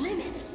limit.